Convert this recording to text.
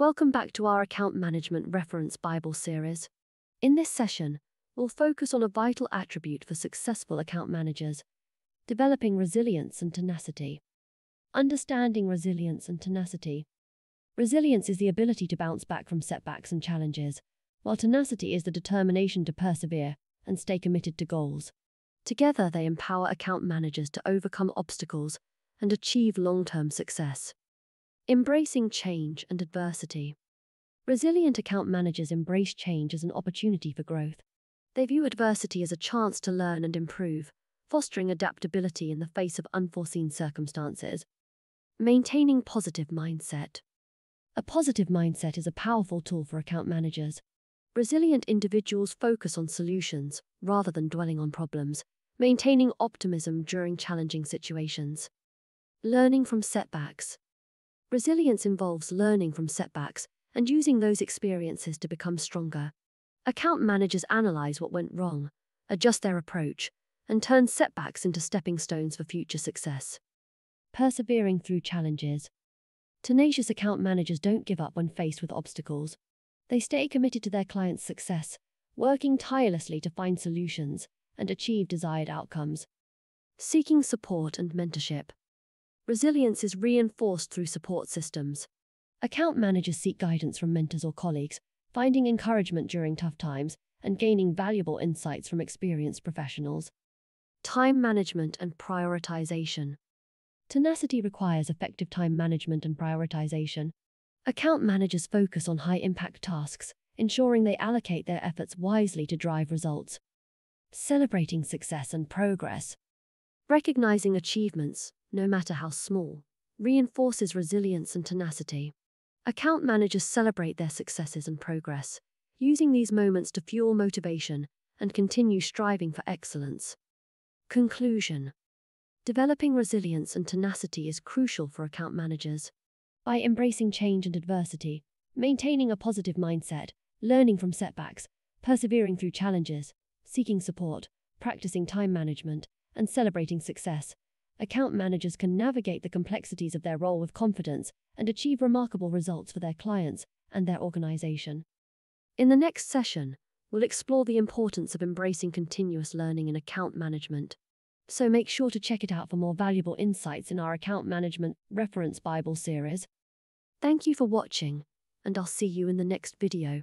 Welcome back to our Account Management Reference Bible series. In this session, we'll focus on a vital attribute for successful account managers developing resilience and tenacity. Understanding resilience and tenacity. Resilience is the ability to bounce back from setbacks and challenges, while tenacity is the determination to persevere and stay committed to goals. Together, they empower account managers to overcome obstacles and achieve long term success. Embracing change and adversity. Resilient account managers embrace change as an opportunity for growth. They view adversity as a chance to learn and improve, fostering adaptability in the face of unforeseen circumstances. Maintaining positive mindset. A positive mindset is a powerful tool for account managers. Resilient individuals focus on solutions rather than dwelling on problems, maintaining optimism during challenging situations. Learning from setbacks. Resilience involves learning from setbacks and using those experiences to become stronger. Account managers analyze what went wrong, adjust their approach, and turn setbacks into stepping stones for future success. Persevering through challenges. Tenacious account managers don't give up when faced with obstacles. They stay committed to their clients' success, working tirelessly to find solutions and achieve desired outcomes. Seeking support and mentorship. Resilience is reinforced through support systems. Account managers seek guidance from mentors or colleagues, finding encouragement during tough times and gaining valuable insights from experienced professionals. Time management and prioritization. Tenacity requires effective time management and prioritization. Account managers focus on high impact tasks, ensuring they allocate their efforts wisely to drive results. Celebrating success and progress. Recognizing achievements, no matter how small, reinforces resilience and tenacity. Account managers celebrate their successes and progress, using these moments to fuel motivation and continue striving for excellence. Conclusion Developing resilience and tenacity is crucial for account managers. By embracing change and adversity, maintaining a positive mindset, learning from setbacks, persevering through challenges, seeking support, practicing time management, and celebrating success, account managers can navigate the complexities of their role with confidence and achieve remarkable results for their clients and their organization. In the next session, we'll explore the importance of embracing continuous learning in account management. So make sure to check it out for more valuable insights in our Account Management Reference Bible series. Thank you for watching, and I'll see you in the next video.